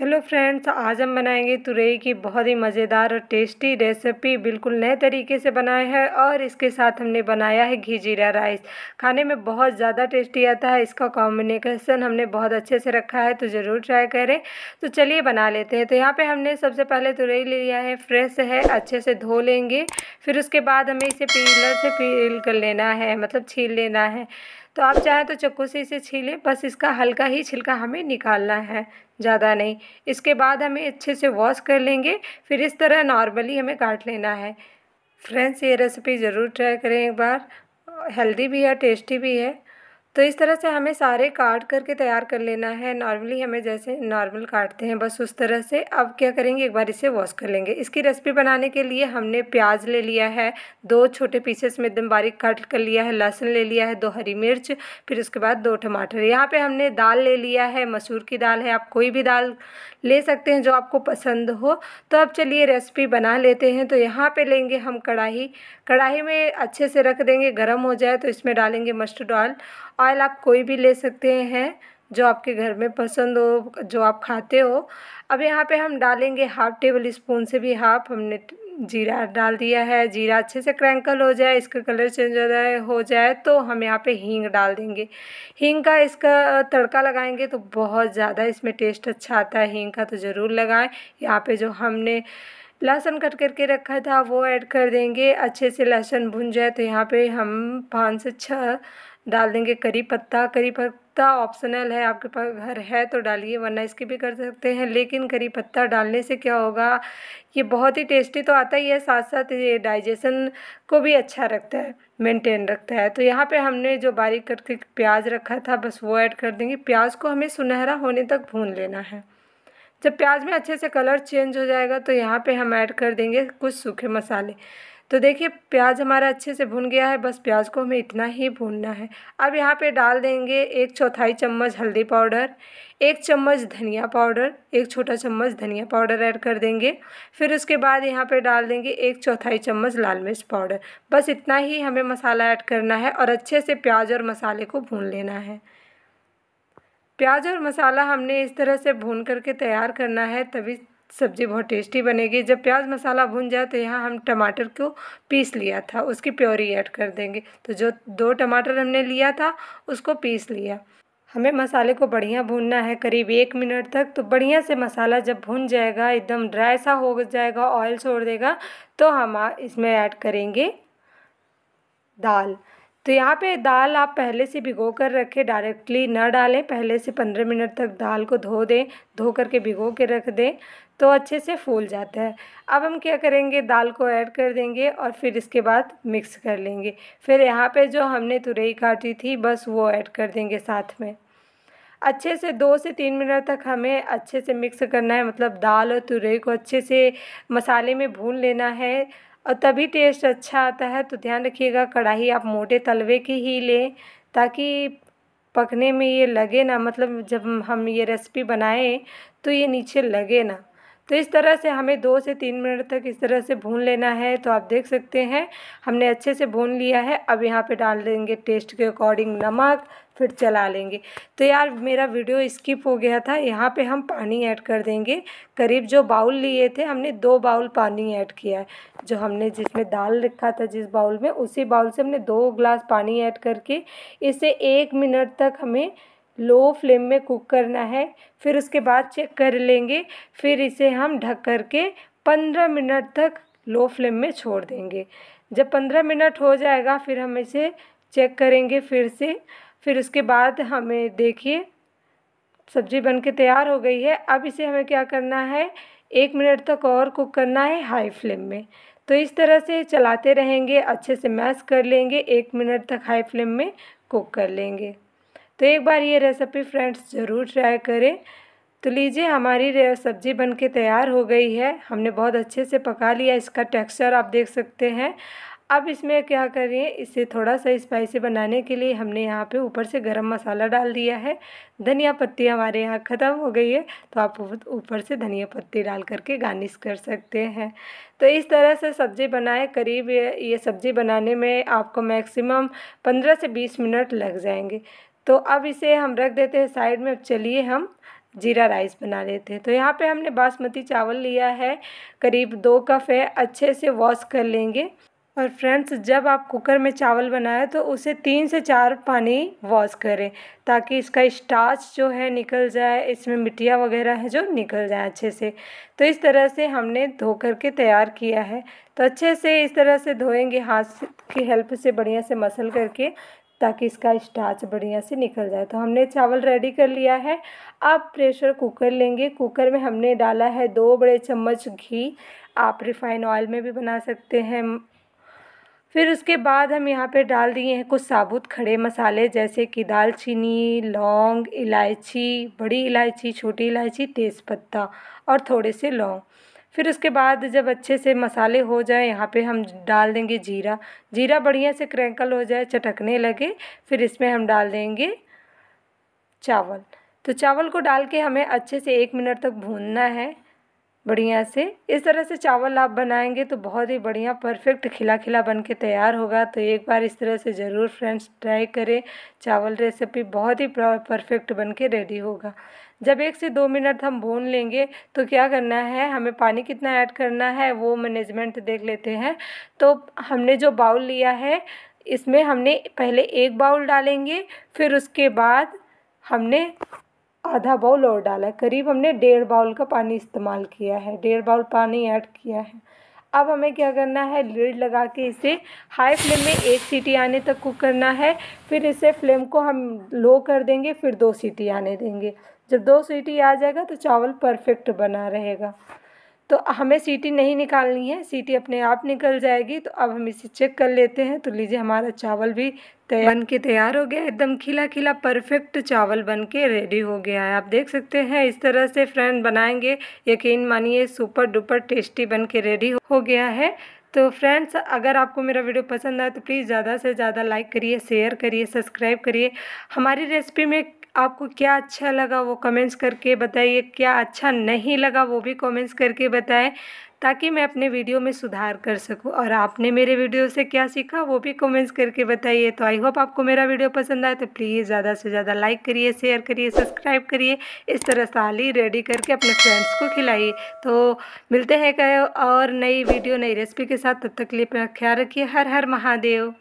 Hello friends, आज हम बनाएँगे तुरई की बहुत ही मज़ेदार और टेस्टी रेसिपी। बिल्कुल नए तरीके से बनाए हैं और इसके साथ हमने बनाया है घी जीरा राइस। खाने में बहुत ज़्यादा टेस्टी आता है, इसका कॉम्बिनेशन हमने बहुत अच्छे से रखा है तो ज़रूर ट्राई करें। तो चलिए बना लेते हैं। तो यहाँ पर हमने सबसे पहले तुरई ले लिया है, फ्रेश है, अच्छे से धो लेंगे। फिर उसके बाद हमें इसे पीलर से पील कर लेना है मतलब छील लेना है। तो आप चाहें तो चक्कू से इसे छीलें, बस इसका हल्का ही छिलका हमें निकालना है, ज़्यादा नहीं। इसके बाद हमें अच्छे से वॉश कर लेंगे, फिर इस तरह नॉर्मली हमें काट लेना है। फ्रेंड्स, ये रेसिपी ज़रूर ट्राई करें एक बार। हेल्दी भी है, टेस्टी भी है। तो इस तरह से हमें सारे काट करके तैयार कर लेना है। नॉर्मली हमें जैसे नॉर्मल काटते हैं, बस उस तरह से। अब क्या करेंगे? एक बार इसे वॉश कर लेंगे। इसकी रेसिपी बनाने के लिए हमने प्याज ले लिया है, दो छोटे पीसेस में एकदम बारीक कट कर लिया है, लहसुन ले लिया है, दो हरी मिर्च, फिर उसके बाद दो टमाटर। यहाँ पर हमने दाल ले लिया है, मसूर की दाल है। आप कोई भी दाल ले सकते हैं जो आपको पसंद हो। तो अब चलिए रेसिपी बना लेते हैं। तो यहाँ पर लेंगे हम कढ़ाई कढ़ाई में अच्छे से रख देंगे, गर्म हो जाए तो इसमें डालेंगे मस्टर्ड ऑयल। ऑयल आप कोई भी ले सकते हैं जो आपके घर में पसंद हो, जो आप खाते हो। अब यहाँ पे हम डालेंगे हाफ़ टेबल स्पून से भी हाफ़। हमने जीरा डाल दिया है। जीरा अच्छे से क्रैंकल हो जाए, इसका कलर चेंज हो जाए हो जाए तो हम यहाँ पे हींग डाल देंगे। हींग का इसका तड़का लगाएँगे तो बहुत ज़्यादा इसमें टेस्ट अच्छा आता है। हींग का तो ज़रूर लगाएँ। यहाँ पे जो हमने लहसुन कट करके रखा था, वो ऐड कर देंगे। अच्छे से लहसुन भुन जाए तो यहाँ पे हम पाँच से छः डाल देंगे। करी पत्ता करी पत्ता ऑप्शनल है, आपके पास घर है तो डालिए, वरना इसकी भी कर सकते हैं। लेकिन करी पत्ता डालने से क्या होगा, ये बहुत ही टेस्टी तो आता ही है साथ साथ ये डाइजेशन को भी अच्छा रखता है, मेंटेन रखता है। तो यहाँ पे हमने जो बारीक करके प्याज रखा था, बस वो ऐड कर देंगे। प्याज को हमें सुनहरा होने तक भून लेना है। जब प्याज में अच्छे से कलर चेंज हो जाएगा तो यहाँ पे हम ऐड कर देंगे कुछ सूखे मसाले। तो देखिए, प्याज हमारा अच्छे से भुन गया है, बस प्याज को हमें इतना ही भूनना है। अब यहाँ पे डाल देंगे एक चौथाई चम्मच हल्दी पाउडर, एक चम्मच धनिया पाउडर, एक छोटा चम्मच धनिया पाउडर ऐड कर देंगे। फिर उसके बाद यहाँ पे डाल देंगे एक चौथाई चम्मच लाल मिर्च पाउडर। बस इतना ही हमें मसाला ऐड करना है और अच्छे से प्याज और मसाले को भून लेना है। प्याज और मसाला हमने इस तरह से भून करके तैयार करना है, तभी सब्ज़ी बहुत टेस्टी बनेगी। जब प्याज मसाला भुन जाए तो यहाँ हम टमाटर को पीस लिया था, उसकी प्योरी ऐड कर देंगे। तो जो दो टमाटर हमने लिया था, उसको पीस लिया। हमें मसाले को बढ़िया भूनना है, करीब एक मिनट तक। तो बढ़िया से मसाला जब भून जाएगा, एकदम ड्राई सा हो जाएगा, ऑयल छोड़ देगा तो हम इसमें ऐड करेंगे दाल। तो यहाँ पे दाल आप पहले से भिगो कर रखें डायरेक्टली ना डालें, पहले से पंद्रह मिनट तक दाल को धो दें, धो करके भिगो के रख दें तो अच्छे से फूल जाता है। अब हम क्या करेंगे, दाल को ऐड कर देंगे और फिर इसके बाद मिक्स कर लेंगे। फिर यहाँ पे जो हमने तुरई काटी थी, बस वो ऐड कर देंगे साथ में। अच्छे से दो से तीन मिनट तक हमें अच्छे से मिक्स करना है मतलब दाल और तुरई को अच्छे से मसाले में भून लेना है। और तभी टेस्ट अच्छा आता है तो ध्यान रखिएगा कढ़ाई आप मोटे तलवे की ही लें, ताकि पकने में ये लगे ना मतलब जब हम ये रेसिपी बनाएँ तो ये नीचे लगे ना। तो इस तरह से हमें दो से तीन मिनट तक इस तरह से भून लेना है। तो आप देख सकते हैं, हमने अच्छे से भून लिया है। अब यहाँ पे डाल देंगे टेस्ट के अकॉर्डिंग नमक, फिर चला लेंगे। तो यार, मेरा वीडियो स्किप हो गया था। यहाँ पे हम पानी ऐड कर देंगे। करीब जो बाउल लिए थे, हमने दो बाउल पानी ऐड किया है। जो हमने जिसमें दाल रखा था जिस बाउल में, उसी बाउल से हमने दो ग्लास पानी ऐड करके इसे एक मिनट तक हमें लो फ्लेम में कुक करना है, फिर उसके बाद चेक कर लेंगे, फिर इसे हम ढक कर के पंद्रह मिनट तक लो फ्लेम में छोड़ देंगे। जब पंद्रह मिनट हो जाएगा, फिर हम इसे चेक करेंगे फिर से, फिर उसके बाद हमें देखिए, सब्ज़ी बन के तैयार हो गई है। अब इसे हमें क्या करना है, एक मिनट तक और कुक करना है हाई फ्लेम में। तो इस तरह से चलाते रहेंगे, अच्छे से मैश कर लेंगे, एक मिनट तक हाई फ्लेम में कुक कर लेंगे। तो एक बार ये रेसिपी फ्रेंड्स ज़रूर ट्राई करें। तो लीजिए, हमारी सब्ज़ी बन के तैयार हो गई है। हमने बहुत अच्छे से पका लिया, इसका टेक्सचर आप देख सकते हैं। अब इसमें क्या करिए इसे थोड़ा सा स्पाइसी बनाने के लिए हमने यहाँ पे ऊपर से गरम मसाला डाल दिया है। धनिया पत्ती हमारे यहाँ ख़त्म हो गई है तो आप ऊपर से धनिया पत्ती डाल करके गार्निश कर सकते हैं। तो इस तरह से सब्ज़ी बनाए, करीब ये सब्ज़ी बनाने में आपको मैक्सिमम पंद्रह से बीस मिनट लग जाएँगे। तो अब इसे हम रख देते हैं साइड में, अब चलिए हम जीरा राइस बना लेते हैं। तो यहाँ पे हमने बासमती चावल लिया है, करीब दो कप है, अच्छे से वॉश कर लेंगे। और फ्रेंड्स, जब आप कुकर में चावल बनाए तो उसे तीन से चार पानी वॉश करें, ताकि इसका स्टार्च जो है निकल जाए, इसमें मिट्टियाँ वगैरह है जो निकल जाए अच्छे से। तो इस तरह से हमने धो करके तैयार किया है। तो अच्छे से इस तरह से धोएँगे, हाथ की हेल्प से बढ़िया से मसल करके। ताकि इसका स्टार्च बढ़िया से निकल जाए। तो हमने चावल रेडी कर लिया है। अब प्रेशर कुकर लेंगे। कुकर में हमने डाला है दो बड़े चम्मच घी। आप रिफ़ाइन ऑयल में भी बना सकते हैं। फिर उसके बाद हम यहाँ पे डाल दिए हैं कुछ साबुत खड़े मसाले, जैसे कि दालचीनी, लौंग, इलायची, बड़ी इलायची, छोटी इलायची, तेज़पत्ता और थोड़े से लौंग। फिर उसके बाद जब अच्छे से मसाले हो जाए, यहाँ पे हम डाल देंगे जीरा। जीरा बढ़िया से क्रैंकल हो जाए, चटकने लगे, फिर इसमें हम डाल देंगे चावल। तो चावल को डाल के हमें अच्छे से एक मिनट तक भूनना है। बढ़िया से। इस तरह से चावल आप बनाएँगे तो बहुत ही बढ़िया परफेक्ट खिला खिला बन के तैयार होगा। तो एक बार इस तरह से ज़रूर फ्रेंड्स ट्राई करें। चावल रेसिपी बहुत ही परफेक्ट बन के रेडी होगा। जब एक से दो मिनट हम भून लेंगे तो क्या करना है? हमें पानी कितना ऐड करना है वो मैनेजमेंट देख लेते हैं। तो हमने जो बाउल लिया है, इसमें हमने पहले एक बाउल डालेंगे, फिर उसके बाद हमने आधा बाउल और डाला है। करीब हमने डेढ़ बाउल का पानी इस्तेमाल किया है। डेढ़ बाउल पानी ऐड किया है। अब हमें क्या करना है? लीड लगा के इसे हाई फ्लेम में एक सीटी आने तक कुक करना है। फिर इसे फ्लेम को हम लो कर देंगे, फिर दो सीटी आने देंगे। जब दो सीटी आ जाएगा तो चावल परफेक्ट बना रहेगा। तो हमें सीटी नहीं निकालनी है सीटी अपने आप निकल जाएगी तो अब हम इसे चेक कर लेते हैं। तो लीजिए हमारा चावल भी तैयार बन के तैयार हो गया, एकदम खिला खिला परफेक्ट चावल बन के रेडी हो गया है। आप देख सकते हैं, इस तरह से फ्रेंड बनाएँगे, यकीन मानिए सुपर डुपर टेस्टी बन के रेडी हो गया है। तो फ्रेंड्स अगर आपको मेरा वीडियो पसंद आए तो प्लीज़ ज़्यादा से ज़्यादा लाइक करिए शेयर करिए सब्सक्राइब करिए। हमारी रेसिपी में आपको क्या अच्छा लगा वो कमेंट्स करके बताइए। क्या अच्छा नहीं लगा वो भी कमेंट्स करके बताएँ, ताकि मैं अपने वीडियो में सुधार कर सकूँ। और आपने मेरे वीडियो से क्या सीखा, वो भी कमेंट्स करके बताइए। तो आई होप आपको मेरा वीडियो पसंद आए तो प्लीज़ ज़्यादा से ज़्यादा लाइक करिए शेयर करिए सब्सक्राइब करिए। इस तरह साली रेडी करके अपने फ्रेंड्स को खिलाइए। तो मिलते हैं और नई वीडियो नई रेसिपी के साथ। तब तक लिए ख्याल रखिए। हर हर महादेव।